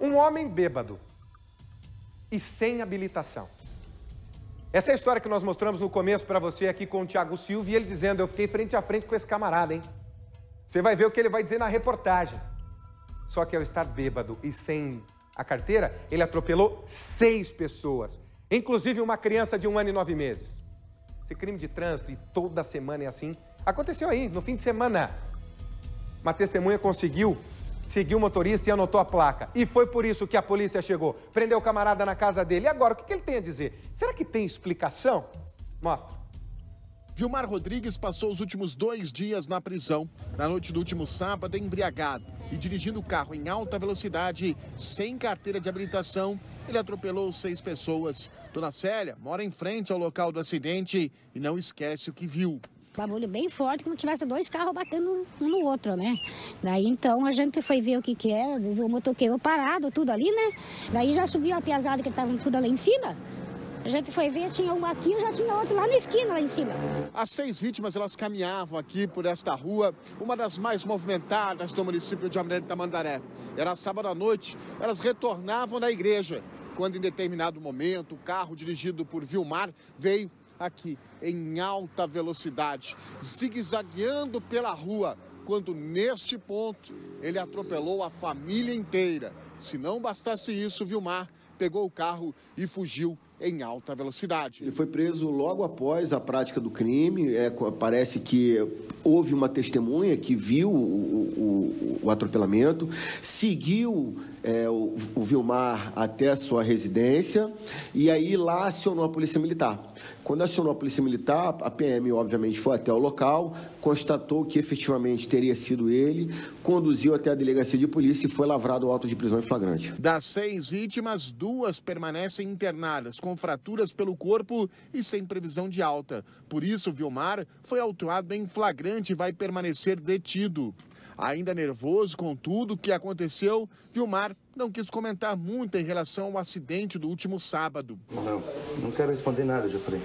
Um homem bêbado e sem habilitação. Essa é a história que nós mostramos no começo para você aqui com o Thiago Silva e ele dizendo: Eu fiquei frente a frente com esse camarada, hein? Você vai ver o que ele vai dizer na reportagem. Só que ao estar bêbado e sem a carteira, ele atropelou seis pessoas, inclusive uma criança de um ano e nove meses. Esse crime de trânsito, e toda semana é assim, aconteceu aí, no fim de semana. Uma testemunha conseguiu seguir o motorista e anotou a placa. E foi por isso que a polícia chegou, prendeu o camarada na casa dele. E agora, o que ele tem a dizer? Será que tem explicação? Mostra. Vilmar Rodrigues passou os últimos dois dias na prisão. Na noite do último sábado, embriagado e dirigindo o carro em alta velocidade, sem carteira de habilitação, ele atropelou seis pessoas. Dona Célia mora em frente ao local do acidente e não esquece o que viu. Bagulho bem forte, como tivesse dois carros batendo um no outro, né? Daí então a gente foi ver o que que é, viu o motoqueiro parado, tudo ali, né? Daí já subiu a piazada que estavam tudo lá em cima. A gente foi ver, tinha um aqui, já tinha outro lá na esquina, lá em cima. As seis vítimas, elas caminhavam aqui por esta rua, uma das mais movimentadas do município de Almirante Tamandaré. Era sábado à noite, elas retornavam da igreja, quando em determinado momento o carro dirigido por Vilmar veio aqui em alta velocidade, zigue-zagueando pela rua, quando neste ponto ele atropelou a família inteira. Se não bastasse isso, Vilmar pegou o carro e fugiu em alta velocidade. Ele foi preso logo após a prática do crime. É, parece que houve uma testemunha que viu o, o, o atropelamento, seguiu é, o, o Vilmar até a sua residência e aí lá acionou a Polícia Militar. Quando acionou a Polícia Militar, a PM, obviamente, foi até o local, constatou que efetivamente teria sido ele, conduziu até a delegacia de polícia e foi lavrado o auto de prisão em flagrante. Das seis vítimas, duas permanecem internadas com fraturas pelo corpo e sem previsão de alta. Por isso, Vilmar foi autuado em flagrante e vai permanecer detido. Ainda nervoso com tudo o que aconteceu, Vilmar não quis comentar muito em relação ao acidente do último sábado. Não, não quero responder nada, já falei.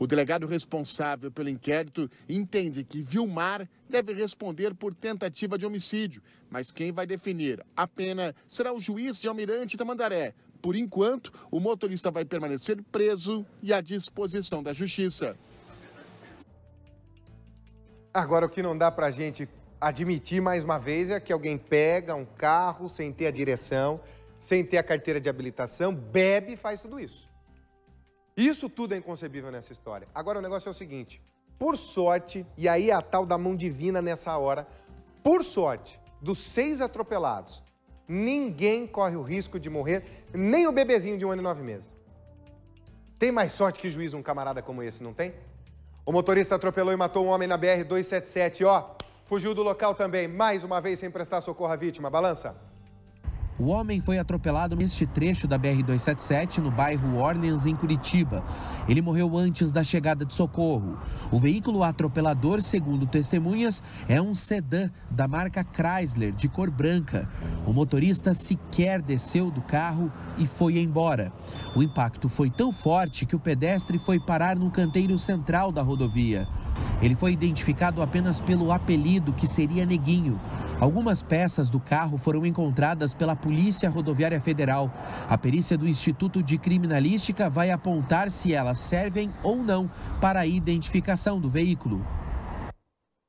O delegado responsável pelo inquérito entende que Vilmar deve responder por tentativa de homicídio, mas quem vai definir a pena será o juiz de Almirante Tamandaré. Por enquanto, o motorista vai permanecer preso e à disposição da justiça. Agora, o que não dá pra gente admitir mais uma vez é que alguém pega um carro sem ter a direção, sem ter a carteira de habilitação, bebe e faz tudo isso. Isso tudo é inconcebível nessa história. Agora o negócio é o seguinte: por sorte, e aí é a tal da mão divina nessa hora, por sorte, dos seis atropelados, ninguém corre o risco de morrer, nem o bebezinho de um ano e nove meses. Tem mais sorte que juiz um camarada como esse, não tem? O motorista atropelou e matou um homem na BR-277, ó. Fugiu do local também, mais uma vez sem prestar socorro à vítima. Balança. O homem foi atropelado neste trecho da BR-277, no bairro Orleans, em Curitiba. Ele morreu antes da chegada de socorro. O veículo atropelador, segundo testemunhas, é um sedã da marca Chrysler, de cor branca. O motorista sequer desceu do carro e foi embora. O impacto foi tão forte que o pedestre foi parar no canteiro central da rodovia. Ele foi identificado apenas pelo apelido que seria Neguinho. Algumas peças do carro foram encontradas pela Polícia Rodoviária Federal. A perícia do Instituto de Criminalística vai apontar se elas servem ou não para a identificação do veículo.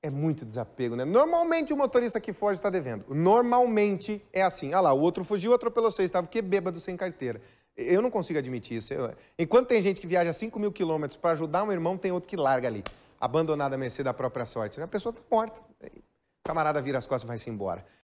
É muito desapego, né? Normalmente o motorista que foge está devendo. Normalmente é assim. Ah lá, o outro fugiu, atropelou você, estava que bêbado sem carteira. Eu não consigo admitir isso. Enquanto tem gente que viaja 5 mil quilômetros para ajudar um irmão, tem outro que larga ali abandonada à mercê da própria sorte. Né? A pessoa está morta. O camarada vira as costas e vai-se embora.